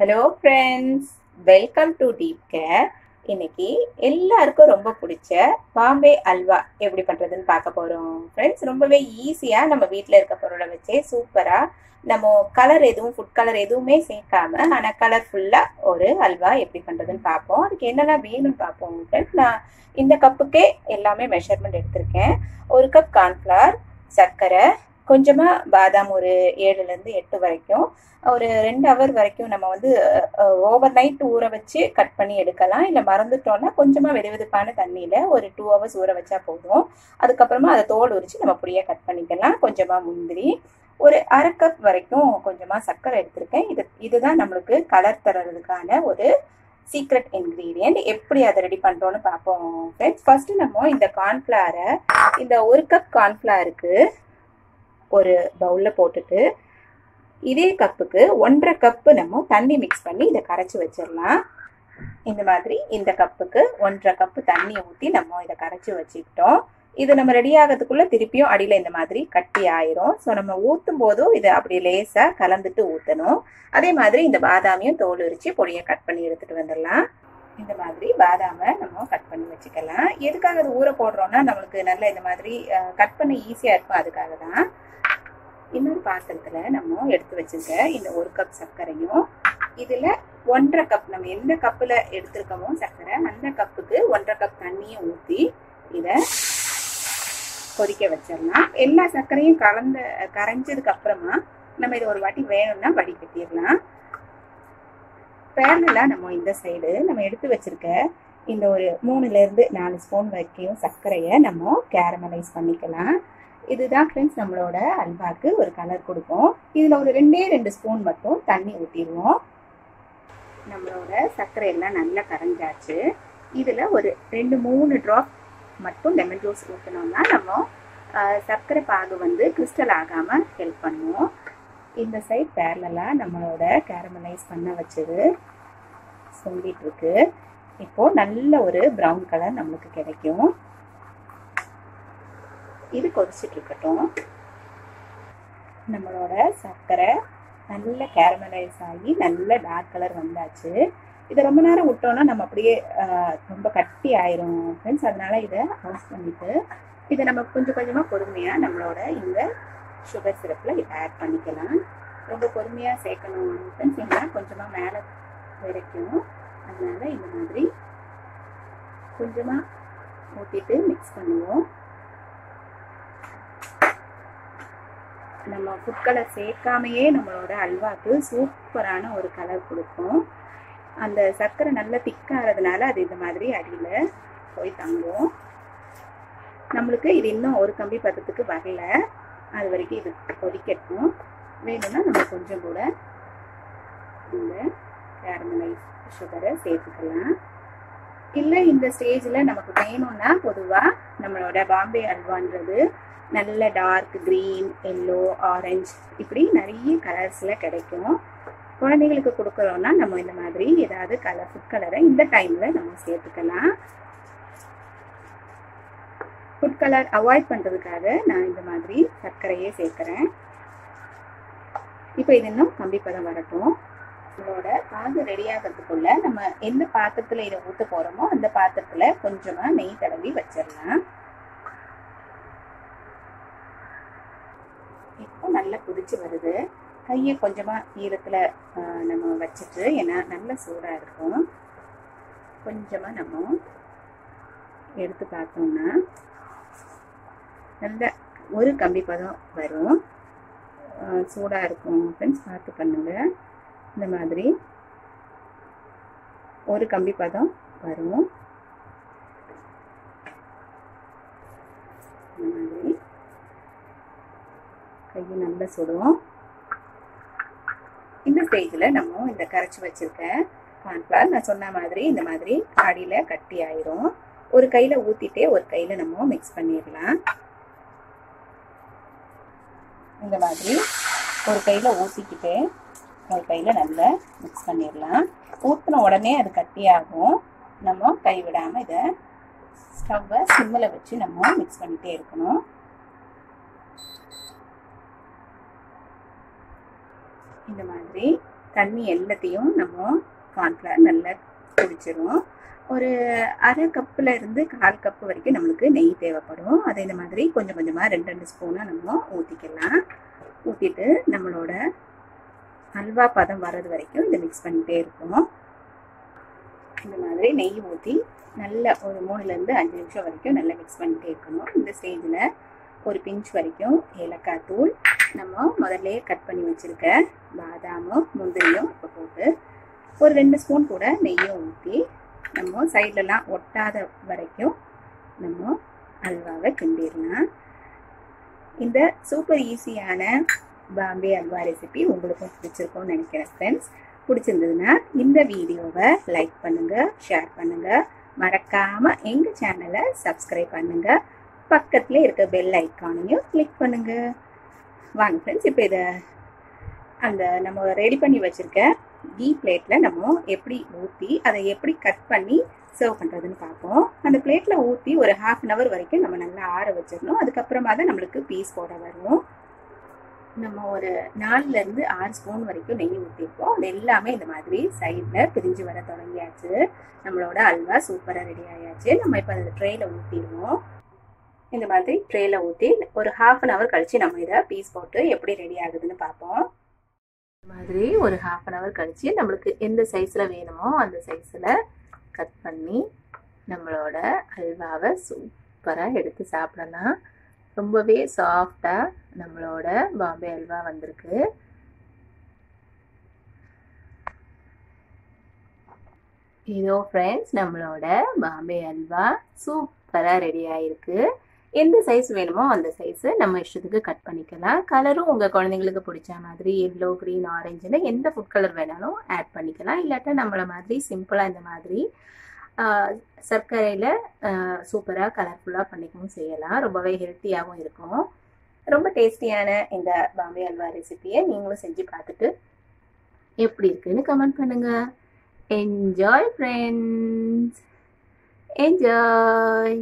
Hello friends welcome to deep care இன்னைக்கு எல்லாருக்கும் ரொம்ப பிடிச்ச பாம்பே அல்வா எப்படி பண்ணுறதுன்னு பார்க்க போகிறோம் ஃப்ரெண்ட்ஸ் ரொம்பவே ஈஸியாக நம்ம வீட்டில் இருக்க பொருளை வச்சே சூப்பராக நம்ம கலர் எதுவும் ஃபுட் கலர் எதுவுமே சேர்க்காம ஆனால் கலர்ஃபுல்லாக ஒரு அல்வா எப்படி பண்ணுறதுன்னு பார்ப்போம். அதுக்கு என்னெல்லாம் வேணும்னு பார்ப்போம். ஃப்ரெண்ட்ஸ் நான் இந்த கப்புக்கே எல்லாமே மெஷர்மெண்ட் எடுத்திருக்கேன். ஒரு கப் கார்ன்ஃப்ளவர் சர்க்கரை கொஞ்சமாக பாதாம் ஒரு ஏழுலேருந்து எட்டு வரைக்கும் ஒரு ரெண்டு ஹவர் வரைக்கும் நம்ம வந்து ஓவர் நைட் ஊற வச்சு கட் பண்ணி எடுக்கலாம். இல்லை மறந்துட்டோம்னா கொஞ்சமாக வெது வெதுப்பான தண்ணியில் ஒரு டூ ஹவர்ஸ் ஊற வச்சா போதும். அதுக்கப்புறமா அதை தோல் உரிச்சு நம்ம பொடியாக கட் பண்ணிக்கலாம். கொஞ்சமாக முந்திரி ஒரு அரை கப் வரைக்கும் கொஞ்சமாக சர்க்கரை எடுத்திருக்கேன். இது இதுதான் நம்மளுக்கு கலர் தர்றதுக்கான ஒரு சீக்ரெட் இன்க்ரீடியன்ட் எப்படி அதை ரெடி பண்ணுறோன்னு பார்ப்போம் ஃப்ரெண்ட்ஸ் ஃபர்ஸ்ட் நம்ம இந்த கார்ன்ஃப்ளாரை இந்த ஒரு கப் கார்ன்ஃப்ளாருக்கு ஒரு பவுலில் போட்டுட்டு இதே கப்புக்கு ஒன்றரை கப்பு நம்ம தண்ணி மிக்ஸ் பண்ணி இதை கரைச்சி வச்சிடலாம். இந்த மாதிரி இந்த கப்புக்கு ஒன்றரை கப்பு தண்ணி ஊற்றி நம்ம இதை கரைச்சி வச்சுக்கிட்டோம். இது நம்ம ரெடி ஆகிறதுக்குள்ளே திருப்பியும் அடியில் இந்த மாதிரி கட்டி ஆயிரும். ஸோ நம்ம ஊற்றும் போதும் இதை அப்படி லேசாக கலந்துட்டு ஊற்றணும் அதே மாதிரி இந்த பாதாமையும் தோல் உரிச்சு பொடியை கட் பண்ணி எடுத்துட்டு வந்துடலாம். இந்த மாதிரி பாதாமை நம்ம கட் பண்ணி வச்சுக்கலாம். எதுக்காக அது ஊற போடுறோம்னா நம்மளுக்கு நல்ல இந்த மாதிரி கட் பண்ண ஈஸியாக இருக்கும். அதுக்காக தான். இன்னொரு பாத்திரத்துல நம்ம எடுத்து வச்சிருக்க இந்த ஒரு கப் சர்க்கரையும் இதுல ஒன்றரை கப் நம்ம எந்த கப்புல எடுத்திருக்கோமோ சர்க்கரை அந்த கப்புக்கு ஒன்றரை கப் தண்ணியும் ஊற்றி இதை கொதிக்க வச்சிடலாம். எல்லா சர்க்கரையும் கலந்த கரைஞ்சதுக்கு அப்புறமா நம்ம இதை ஒரு வாட்டி வேணும்னா வடிகட்டிடலாம். பேரலா நம்ம இந்த சைடு நம்ம எடுத்து வச்சிருக்க இந்த ஒரு மூணுல இருந்து நாலு ஸ்பூன் வரைக்கும் சர்க்கரையை நம்ம கேரமலைஸ் பண்ணிக்கலாம். இதுதான் ஃப்ரெண்ட்ஸ் நம்மளோட அல்வாக்கு ஒரு கலர் கொடுக்கும். இதில் ஒரு ரெண்டே ரெண்டு ஸ்பூன் மட்டும் தண்ணி ஊற்றிடுவோம் நம்மளோட சர்க்கரை எல்லாம் நல்லா கரைஞ்சாச்சு. இதில் ஒரு ரெண்டு மூணு ட்ராப் மட்டும் லெமன் ஜூஸ் ஊற்றினோம்னா நம்ம சர்க்கரை பாகு வந்து கிறிஸ்டல் ஆகாமல் ஹெல்ப் பண்ணுவோம் இந்த சைட் பேரலாக நம்மளோட கேரமலைஸ் பண்ண வச்சது சொல்லிகிட்ருக்கு இப்போது நல்ல ஒரு ப்ரௌன் கலர் நம்மளுக்கு கிடைக்கும். இது கொதிச்சுட்டு இருக்கட்டும் நம்மளோட சர்க்கரை நல்ல கேரமலைஸ் ஆகி நல்ல டார்க் கலர் வந்தாச்சு. இதை ரொம்ப நேரம் விட்டோம்னா நம்ம அப்படியே ரொம்ப கட்டி ஆயிரும் ஃப்ரெண்ட்ஸ் அதனால இதை ஆஃப் பண்ணிட்டு இதை நம்ம கொஞ்சம் கொஞ்சமாக பொறுமையாக நம்மளோட இந்த சுகர் சிரப்பில் இதை ஆட் பண்ணிக்கலாம். ரொம்ப பொறுமையாக சேர்க்கணும் ஃப்ரெண்ட்ஸ் ஏன்னா கொஞ்சமாக மேலே வரைக்கும். அதனால இந்த மாதிரி கொஞ்சமாக ஊற்றிட்டு மிக்ஸ் பண்ணுவோம். நம்ம ஃபுட் கலர் சேர்க்காமையே நம்மளோட அல்வாக்கு சூப்பரான ஒரு கலர் கொடுக்கும். அந்த சர்க்கரை நல்லா திக்காகிறதுனால அது இந்த மாதிரி அடியில் போய் தங்கும். நம்மளுக்கு இது இன்னும் ஒரு கம்பி பதத்துக்கு வரல. அது வரைக்கும் இது கொதிக்கட்டும். வேணும்னா நம்ம கொஞ்சம் கூட இந்த கேரமலைஸ் சுகரை சேர்த்துக்கலாம். இல்லை இந்த ஸ்டேஜில் நமக்கு வேணும்னா பொதுவாக நம்மளோட பாம்பே அல்வான்றது நல்ல டார்க் க்ரீன் எல்லோ ஆரஞ்சு இப்படி நிறைய கலர்ஸில் கிடைக்கும். குழந்தைங்களுக்கு கொடுக்குறோன்னா நம்ம இந்த மாதிரி ஏதாவது கலர் ஃபுட் கலரை இந்த டைமில் நம்ம சேர்த்துக்கலாம். ஃபுட் கலர் அவாய்ட் பண்ணுறதுக்காக நான் இந்த மாதிரி சர்க்கரையே சேர்க்குறேன். இப்போ இது இன்னும் கம்பி பதம் வரட்டும். நம்மளோட பாகு ரெடி ஆகிறதுக்குள்ள நம்ம எந்த பாத்திரத்தில் இதை ஊற்ற போகிறோமோ அந்த பாத்திரத்தில் கொஞ்சமாக நெய் தடவி வச்சிடலாம். இப்போ நல்லா கொதிச்சு வருது. கையை கொஞ்சமாக ஈரத்தில் நம்ம வச்சுட்டு ஏன்னா நல்ல சூடாக இருக்கும். கொஞ்சமாக நம்ம எடுத்து பார்த்தோம்னா நல்ல ஒரு கம்பி பதம் வரும். சூடாக இருக்கும் ஃப்ரெண்ட்ஸ் பார்த்து பண்ணுங்க. இந்த மாதிரி ஒரு கம்பி பதம் வரும். இந்த மாதிரி. கையை நல்லா சுடும் இந்த ஸ்டேஜில் நம்ம இந்த கரைச்சி வச்சுருக்கேன் கார்ன்ஃப்ளவர் நான் சொன்ன மாதிரி இந்த மாதிரி அடியில் கட்டி ஆயிரும். ஒரு கையில் ஊற்றிட்டே ஒரு கையில் நம்ம மிக்ஸ் பண்ணிடலாம். இந்த மாதிரி ஒரு கையில் ஊற்றிக்கிட்டே ஒரு கையில் நல்லா மிக்ஸ் பண்ணிடலாம். ஊற்றின உடனே அது கட்டி ஆகும். நம்ம கைவிடாமல் இதை ஸ்டவ்வை சிம்மில் வச்சு நம்ம மிக்ஸ் பண்ணிகிட்டே இருக்கணும். இந்த மாதிரி தண்ணி எல்லாத்தையும் நம்ம கார்ன்ஃப்ளவர் நல்லா குடிச்சிரும் ஒரு அரை கப்பில் இருந்து கால் கப்பு வரைக்கும் நம்மளுக்கு நெய் தேவைப்படும். அதை இந்த மாதிரி கொஞ்சம் கொஞ்சமாக ரெண்டு ரெண்டு ஸ்பூனாக நம்ம ஊற்றிக்கலாம் ஊற்றிட்டு நம்மளோட அல்வா பதம் வர்றது வரைக்கும் இதை மிக்ஸ் பண்ணிகிட்டே இருக்கும் இந்த மாதிரி நெய் ஊற்றி நல்ல ஒரு மூணுலேருந்து அஞ்சு நிமிஷம் வரைக்கும் நல்லா மிக்ஸ் பண்ணிகிட்டே இருக்கணும். இந்த ஸ்டேஜில் ஒரு பிஞ்ச் வரைக்கும் ஏலக்காய் தூள் நம்ம முதல்ல கட் பண்ணி வச்சுருக்க பாதாமும் முந்திரியும் இப்போ போட்டு ஒரு ரெண்டு ஸ்பூன் கூட நெய்யும் ஊற்றி நம்ம சைட்லலாம் ஒட்டாத வரைக்கும் நம்ம அல்வாவை கிண்டிடலாம். இந்த சூப்பர் ஈஸியான பாம்பே அல்வா ரெசிபி உங்களுக்கும் பிடிச்சிருக்கும்னு நினைக்கிறேன் ஃப்ரெண்ட்ஸ் பிடிச்சிருந்ததுன்னா இந்த வீடியோவை லைக் பண்ணுங்கள் ஷேர் பண்ணுங்கள் மறக்காமல் எங்கள் சேனலை சப்ஸ்கிரைப் பண்ணுங்கள் பக்கத்தில் இருக்க பெல் ஐக்கானையும் கிளிக் பண்ணுங்கள் வாங்க ஃப்ரெண்ட்ஸ் இப்போ இதை அந்த நம்ம ரெடி பண்ணி வச்சுருக்க கீ பிளேட்டில் நம்ம எப்படி ஊற்றி அதை எப்படி கட் பண்ணி சர்வ் பண்ணுறதுன்னு பார்ப்போம். அந்த பிளேட்டில் ஊற்றி ஒரு ஹாஃப் அன் ஹவர் வரைக்கும் நம்ம நல்லா ஆற வச்சிடணும். அதுக்கப்புறமா தான் நம்மளுக்கு பீஸ் போட வரும். நம்ம ஒரு நாலுலேருந்து ஆறு ஸ்பூன் வரைக்கும் நெய் ஊற்றிருப்போம் அது எல்லாமே இந்த மாதிரி சைடில் பிரிஞ்சு வர தொடங்கியாச்சு. நம்மளோட அல்வா சூப்பராக ரெடி ஆயாச்சு. நம்ம இப்போ அந்த ட்ரேயில் ஊற்றிடுவோம் இந்த மாதிரி ட்ரேயில் ஊற்றி ஒரு ஹாஃப் அன் ஹவர் கழித்து நம்ம இதை பீஸ் போட்டு எப்படி ரெடி ஆகுதுன்னு பார்ப்போம். இந்த மாதிரி ஒரு ஹாஃப் அன் ஹவர் கழித்து நம்மளுக்கு எந்த சைஸில் வேணுமோ அந்த சைஸில் கட் பண்ணி நம்மளோட அல்வாவை சூப்பராக எடுத்து சாப்பிடலாம். ரொம்பவே சாஃப்டாக நம்மளோட பாம்பே அல்வா வந்திருக்கு. இதோ ஃப்ரெண்ட்ஸ் நம்மளோட பாம்பே அல்வா சூப்பராக ரெடி ஆகிருக்கு எந்த சைஸ் வேணுமோ அந்த சைஸு நம்ம இஷ்டத்துக்கு கட் பண்ணிக்கலாம். கலரும் உங்கள் குழந்தைங்களுக்கு பிடிச்ச மாதிரி எல்லோ க்ரீன் ஆரஞ்சுன்னு எந்த ஃபுட் கலர் வேணாலும் ஆட் பண்ணிக்கலாம். இல்லாட்டா நம்மளை மாதிரி சிம்பிளாக இந்த மாதிரி சர்க்கரையில் சூப்பராக கலர்ஃபுல்லாக பண்ணிக்கவும் செய்யலாம். ரொம்பவே ஹெல்த்தியாகவும் இருக்கும். ரொம்ப டேஸ்டியான இந்த பாம்பே அல்வா ரெசிபியை நீங்களும் செஞ்சு பார்த்துட்டு எப்படி இருக்குன்னு கமெண்ட் பண்ணுங்கள் என்ஜாய் ஃப்ரெண்ட்ஸ் என்ஜாய்